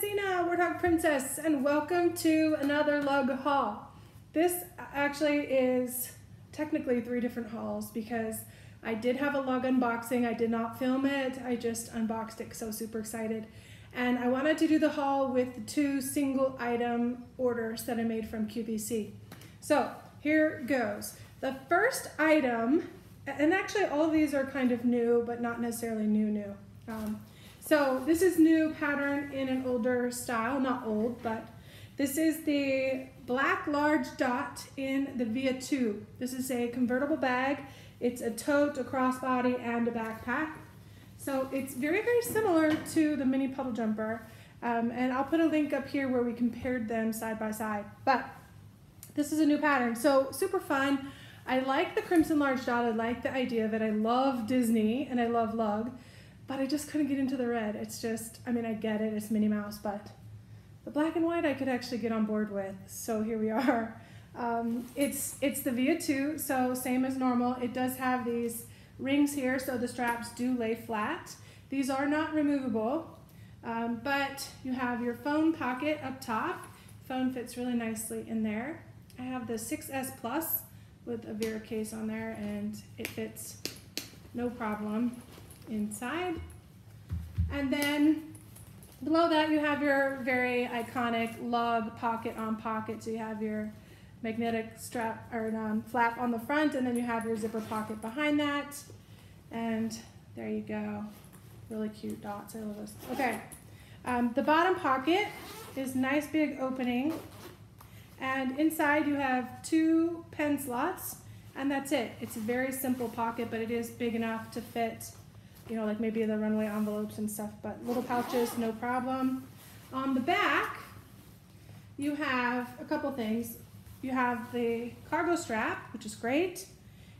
Zena, Warthog Princess, and welcome to another lug haul. This actually is technically three different hauls because I did have a lug unboxing. I did not film it. I just unboxed it, so super excited. And I wanted to do the haul with two single item orders that I made from QVC. So here goes. The first item, and actually all these are kind of new, but not necessarily new new. Um, so this is new pattern in an older style, not old, but this is the black large dot in the Via 2. This is a convertible bag. It's a tote, a crossbody, and a backpack. So it's very, very similar to the mini puddle jumper. Um, and I'll put a link up here where we compared them side by side. But this is a new pattern, so super fun. I like the crimson large dot. I like the idea that I love Disney and I love lug but I just couldn't get into the red. It's just, I mean, I get it, it's Minnie Mouse, but the black and white I could actually get on board with. So here we are. Um, it's, it's the Via 2, so same as normal. It does have these rings here, so the straps do lay flat. These are not removable, um, but you have your phone pocket up top. Phone fits really nicely in there. I have the 6S Plus with a Vera case on there, and it fits no problem inside. And then below that you have your very iconic lug pocket on pocket. So you have your magnetic strap or um, flap on the front and then you have your zipper pocket behind that. And there you go. Really cute dots. I love this. Okay. Um, the bottom pocket is nice big opening. And inside you have two pen slots and that's it. It's a very simple pocket, but it is big enough to fit you know, like maybe the runway envelopes and stuff, but little pouches, no problem. On the back, you have a couple things. You have the cargo strap, which is great.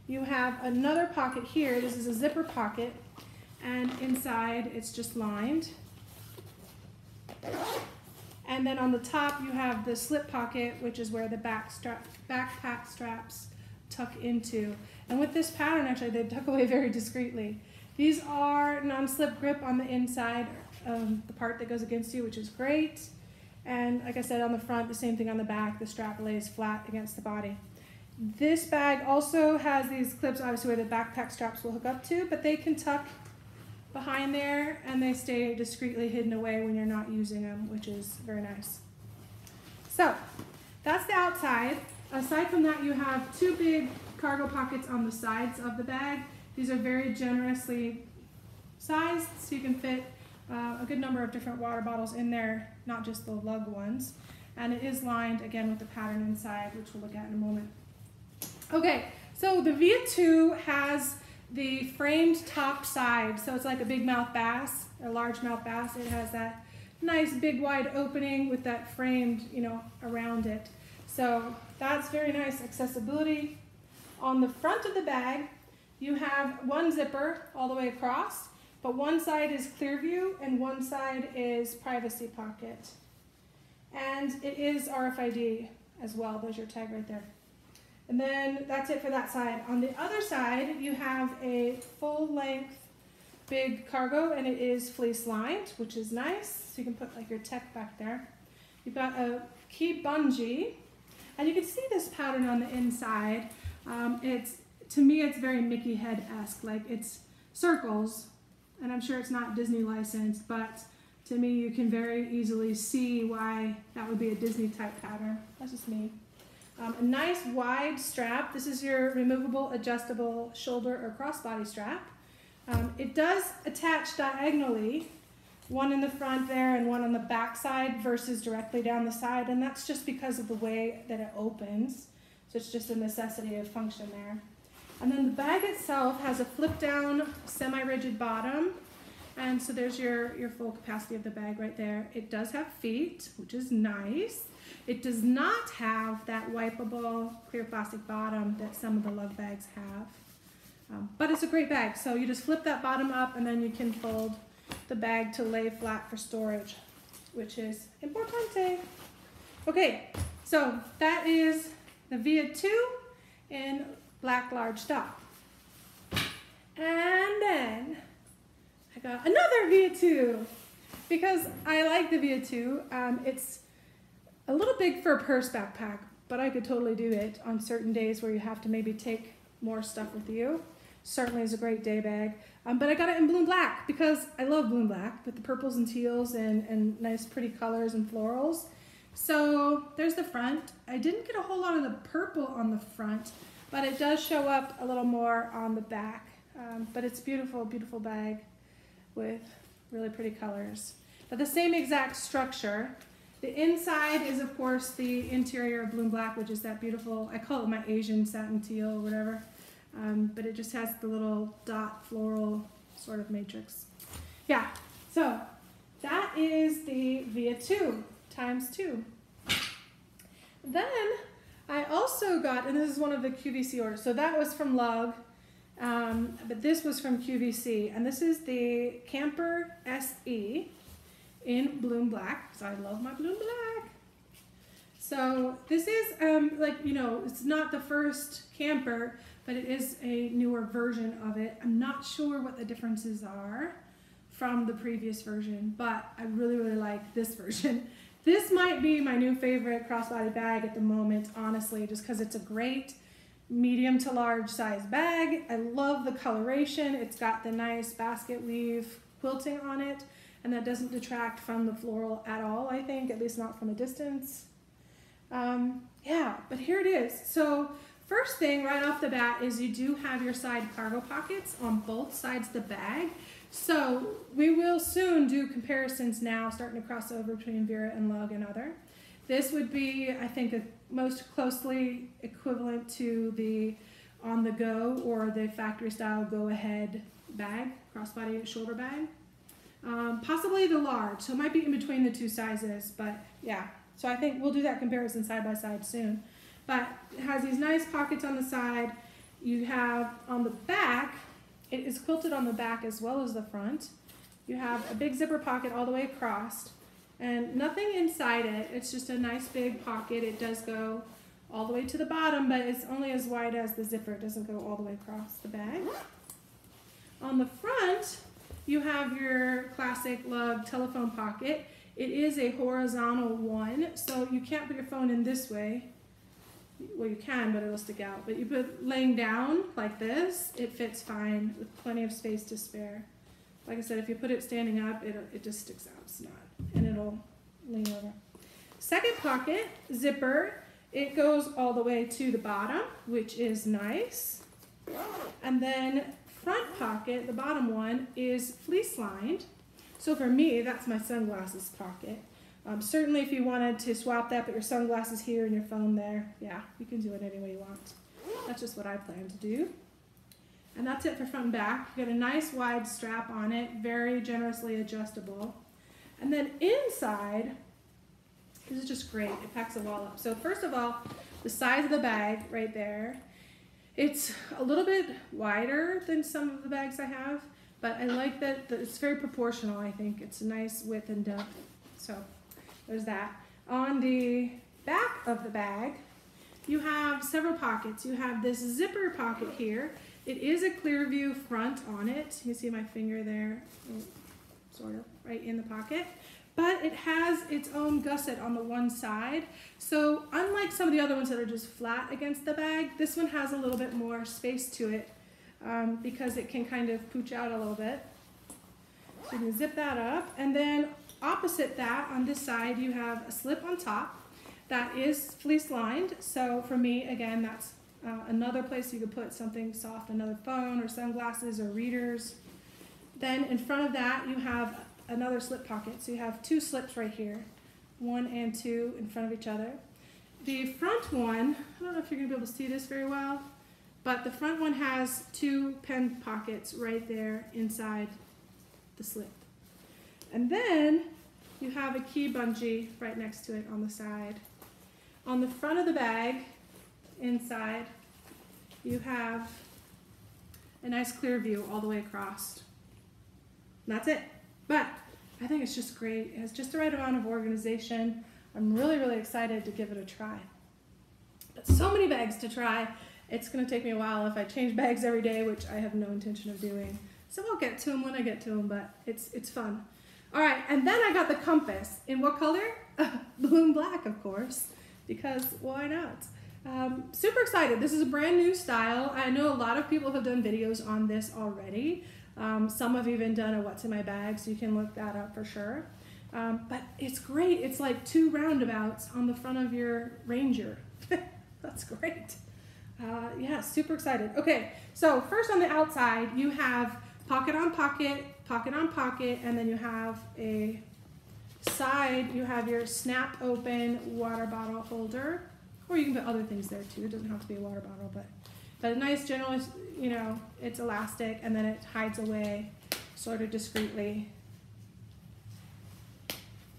You have another pocket here. This is a zipper pocket, and inside it's just lined. And then on the top, you have the slip pocket, which is where the back strap, backpack straps tuck into. And with this pattern, actually, they tuck away very discreetly. These are non-slip grip on the inside, um, the part that goes against you, which is great. And like I said, on the front, the same thing on the back, the strap lays flat against the body. This bag also has these clips, obviously where the backpack straps will hook up to, but they can tuck behind there and they stay discreetly hidden away when you're not using them, which is very nice. So that's the outside. Aside from that, you have two big cargo pockets on the sides of the bag these are very generously sized, so you can fit uh, a good number of different water bottles in there, not just the lug ones. And it is lined again with the pattern inside, which we'll look at in a moment. Okay, so the Via 2 has the framed top side, so it's like a big mouth bass, a large mouth bass. It has that nice big wide opening with that framed, you know, around it. So that's very nice accessibility. On the front of the bag, you have one zipper all the way across, but one side is clear view and one side is privacy pocket. And it is RFID as well, there's your tag right there. And then that's it for that side. On the other side, you have a full length big cargo and it is fleece lined, which is nice. So you can put like your tech back there. You've got a key bungee and you can see this pattern on the inside. Um, it's to me, it's very Mickey head-esque. Like it's circles, and I'm sure it's not Disney licensed, but to me, you can very easily see why that would be a Disney type pattern. That's just me. Um, a nice wide strap. This is your removable, adjustable shoulder or crossbody strap. Um, it does attach diagonally, one in the front there and one on the back side versus directly down the side, and that's just because of the way that it opens. So it's just a necessity of function there. And then the bag itself has a flip down semi-rigid bottom. And so there's your, your full capacity of the bag right there. It does have feet, which is nice. It does not have that wipeable clear plastic bottom that some of the love bags have. Um, but it's a great bag. So you just flip that bottom up and then you can fold the bag to lay flat for storage, which is importante. Okay, so that is the Via 2 in black large dot. And then I got another Via 2. because I like the Via 2. Um, it's a little big for a purse backpack, but I could totally do it on certain days where you have to maybe take more stuff with you. Certainly is a great day bag. Um, but I got it in Bloom Black because I love Bloom Black with the purples and teals and, and nice pretty colors and florals. So there's the front. I didn't get a whole lot of the purple on the front, but it does show up a little more on the back. Um, but it's beautiful, beautiful bag with really pretty colors. But the same exact structure. The inside is of course the interior of and black, which is that beautiful, I call it my Asian satin teal or whatever. Um, but it just has the little dot floral sort of matrix. Yeah, so that is the Via 2 times 2. Then I also got, and this is one of the QVC orders, so that was from Lug, um, but this was from QVC, and this is the Camper SE in Bloom black, because I love my Bloom black. So this is um, like, you know, it's not the first camper, but it is a newer version of it. I'm not sure what the differences are from the previous version, but I really, really like this version. This might be my new favorite crossbody bag at the moment, honestly, just because it's a great medium to large size bag. I love the coloration. It's got the nice basket weave quilting on it, and that doesn't detract from the floral at all, I think, at least not from a distance. Um, yeah, but here it is. So first thing right off the bat is you do have your side cargo pockets on both sides of the bag. So we will soon do comparisons now, starting to cross over between Vera and Lug and other. This would be, I think, most closely equivalent to the on the go or the factory style go ahead bag, crossbody shoulder bag. Um, possibly the large, so it might be in between the two sizes, but yeah. So I think we'll do that comparison side by side soon. But it has these nice pockets on the side. You have on the back, it is quilted on the back as well as the front. You have a big zipper pocket all the way across and nothing inside it. It's just a nice big pocket. It does go all the way to the bottom, but it's only as wide as the zipper. It doesn't go all the way across the bag. On the front, you have your classic love telephone pocket. It is a horizontal one, so you can't put your phone in this way. Well, you can, but it'll stick out. But you put laying down like this, it fits fine with plenty of space to spare. Like I said, if you put it standing up, it, it just sticks out. It's not, and it'll lean over. Second pocket, zipper. It goes all the way to the bottom, which is nice. And then front pocket, the bottom one, is fleece lined. So for me, that's my sunglasses pocket. Um, certainly if you wanted to swap that, put your sunglasses here and your phone there, yeah, you can do it any way you want. That's just what I plan to do. And that's it for front and back. You get a nice wide strap on it, very generously adjustable. And then inside, this is just great. It packs a wall up. So first of all, the size of the bag right there. It's a little bit wider than some of the bags I have. But I like that it's very proportional, I think. It's a nice width and depth. So there's that. On the back of the bag, you have several pockets. You have this zipper pocket here. It is a clear view front on it. You can see my finger there, sort of, right in the pocket. But it has its own gusset on the one side. So unlike some of the other ones that are just flat against the bag, this one has a little bit more space to it um, because it can kind of pooch out a little bit. So you can zip that up. And then opposite that, on this side, you have a slip on top that is fleece lined. So for me, again, that's uh, another place you could put something soft, another phone or sunglasses or readers. Then in front of that, you have another slip pocket. So you have two slips right here, one and two in front of each other. The front one, I don't know if you're gonna be able to see this very well, but the front one has two pen pockets right there inside the slip. And then you have a key bungee right next to it on the side. On the front of the bag, inside, you have a nice clear view all the way across. And that's it. But I think it's just great. It has just the right amount of organization. I'm really, really excited to give it a try. But so many bags to try. It's going to take me a while if I change bags every day, which I have no intention of doing. So I'll get to them when I get to them, but it's, it's fun. All right, and then I got the compass. In what color? Bloom Black, of course, because why not? Um, super excited. This is a brand new style. I know a lot of people have done videos on this already. Um, some have even done a what's in my bag, so you can look that up for sure. Um, but it's great. It's like two roundabouts on the front of your Ranger. That's great. Uh, yeah, super excited. Okay, so first on the outside, you have pocket on pocket, pocket on pocket, and then you have a side, you have your snap open water bottle holder, or you can put other things there too. It doesn't have to be a water bottle, but but a nice general, you know, it's elastic and then it hides away sort of discreetly.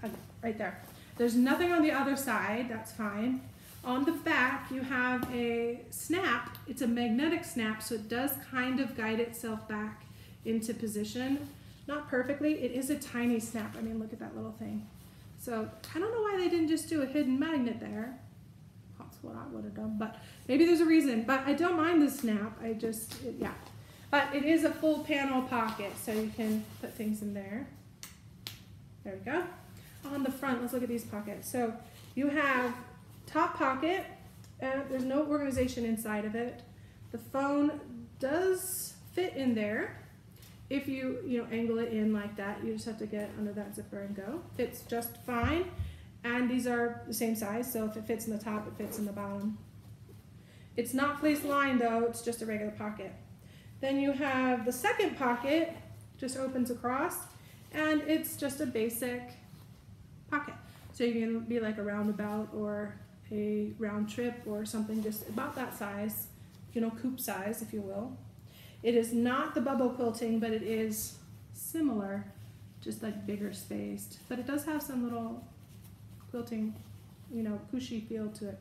Uh, right there. There's nothing on the other side, that's fine. On the back, you have a snap. It's a magnetic snap, so it does kind of guide itself back into position. Not perfectly, it is a tiny snap. I mean, look at that little thing. So I don't know why they didn't just do a hidden magnet there. That's what I would have done, but maybe there's a reason. But I don't mind the snap, I just, it, yeah. But it is a full panel pocket, so you can put things in there. There we go. On the front, let's look at these pockets. So you have top pocket, and there's no organization inside of it. The phone does fit in there. If you, you know, angle it in like that, you just have to get under that zipper and go. Fits just fine. And these are the same size, so if it fits in the top, it fits in the bottom. It's not fleece lined though, it's just a regular pocket. Then you have the second pocket, just opens across, and it's just a basic pocket. So you can be like a roundabout or a round trip or something just about that size, you know, coupe size, if you will. It is not the bubble quilting, but it is similar, just like bigger spaced. But it does have some little quilting, you know, cushy feel to it.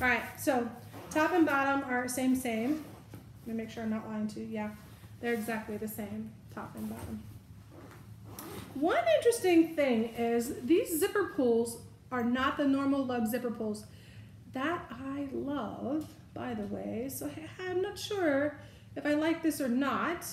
All right, so top and bottom are same, same. Let me make sure I'm not lying to you. Yeah, they're exactly the same, top and bottom. One interesting thing is these zipper pulls are not the normal lug zipper pulls. That I love, by the way, so I'm not sure if I like this or not.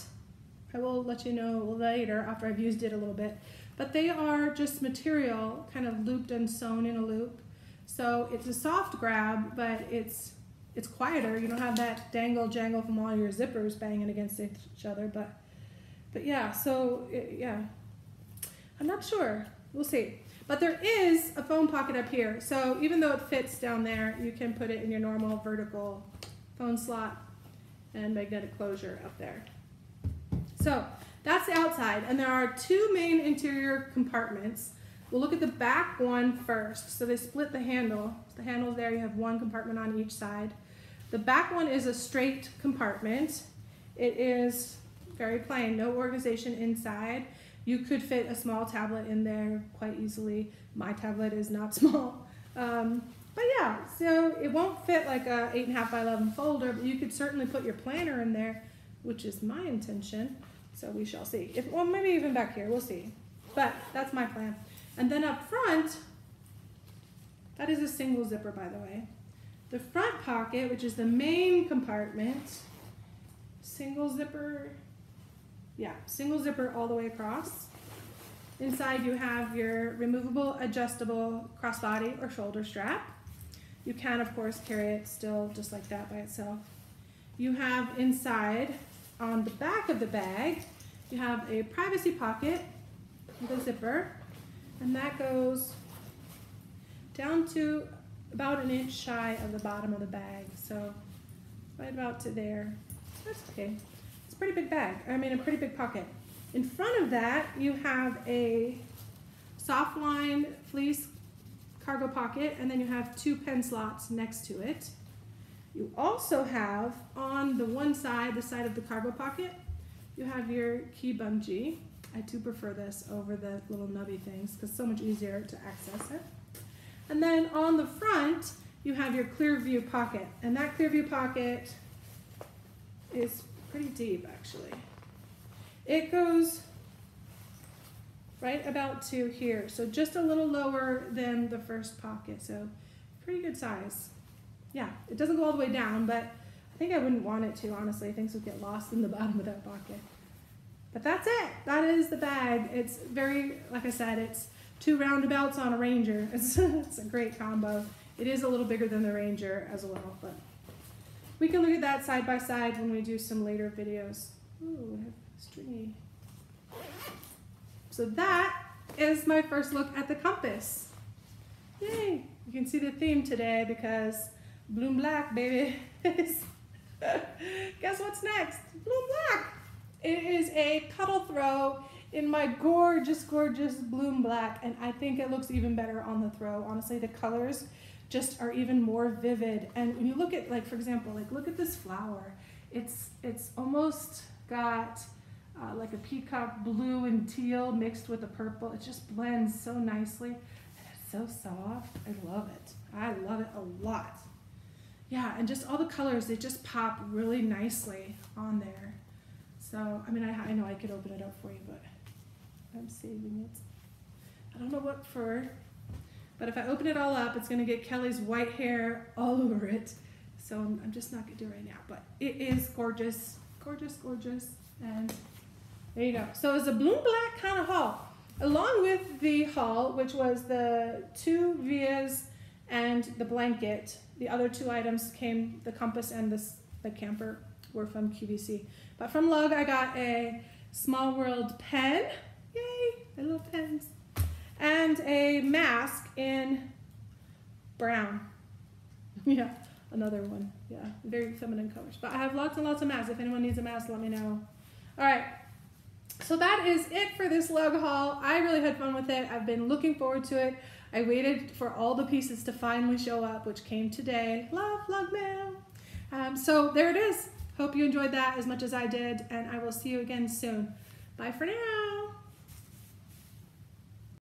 I will let you know later after I've used it a little bit. But they are just material kind of looped and sewn in a loop. So it's a soft grab, but it's it's quieter. You don't have that dangle jangle from all your zippers banging against each other. But but yeah, so it, yeah, I'm not sure. We'll see. But there is a phone pocket up here. So even though it fits down there, you can put it in your normal vertical phone slot and magnetic closure up there. So that's the outside. And there are two main interior compartments. We'll look at the back one first. So they split the handle. The handle's there, you have one compartment on each side. The back one is a straight compartment. It is very plain, no organization inside. You could fit a small tablet in there quite easily. My tablet is not small. Um, but yeah, so it won't fit like a 8.5 by 11 folder, but you could certainly put your planner in there, which is my intention. So we shall see. If, well, maybe even back here, we'll see. But that's my plan. And then up front, that is a single zipper, by the way. The front pocket, which is the main compartment, single zipper, yeah, single zipper all the way across. Inside you have your removable, adjustable crossbody or shoulder strap. You can, of course, carry it still just like that by itself. You have inside, on the back of the bag, you have a privacy pocket with a zipper, and that goes down to about an inch shy of the bottom of the bag. So right about to there. That's okay It's a pretty big bag, I mean a pretty big pocket. In front of that, you have a soft line fleece cargo pocket, and then you have two pen slots next to it. You also have on the one side, the side of the cargo pocket, you have your key bungee. I do prefer this over the little nubby things because so much easier to access it. And then on the front, you have your clear view pocket. And that clear view pocket is pretty deep actually. It goes right about to here, so just a little lower than the first pocket, so pretty good size. Yeah, it doesn't go all the way down, but I think I wouldn't want it to, honestly. Things would get lost in the bottom of that pocket. but that's it. That is the bag. It's very, like I said, it's two roundabouts on a Ranger. It's, it's a great combo. It is a little bigger than the Ranger as well, but we can look at that side by side when we do some later videos. Ooh, stringy. So that is my first look at the compass. Yay! You can see the theme today because Bloom Black, baby. Guess what's next? Bloom Black. It is a cuddle throw in my gorgeous, gorgeous Bloom Black, and I think it looks even better on the throw. Honestly, the colors just are even more vivid. And when you look at, like, for example, like look at this flower. It's it's almost got uh, like a peacock blue and teal mixed with a purple. It just blends so nicely. And it's so soft. I love it. I love it a lot. Yeah, and just all the colors, they just pop really nicely on there. So, I mean, I, I know I could open it up for you, but I'm saving it. I don't know what for, but if I open it all up, it's going to get Kelly's white hair all over it. So I'm, I'm just not to do it right now, but it is gorgeous, gorgeous, gorgeous. And there you go. So it's a Bloom Black kind of haul. Along with the haul, which was the two Vias and the blanket, the other two items came, the compass and this, the camper were from QVC. But from Lug, I got a Small World pen. Yay, love pens. And a mask in brown. yeah, another one. Yeah, very feminine colors. But I have lots and lots of masks. If anyone needs a mask, let me know. All right. So that is it for this lug haul. I really had fun with it. I've been looking forward to it. I waited for all the pieces to finally show up, which came today. Love lug mail. Um, so there it is. Hope you enjoyed that as much as I did, and I will see you again soon. Bye for now.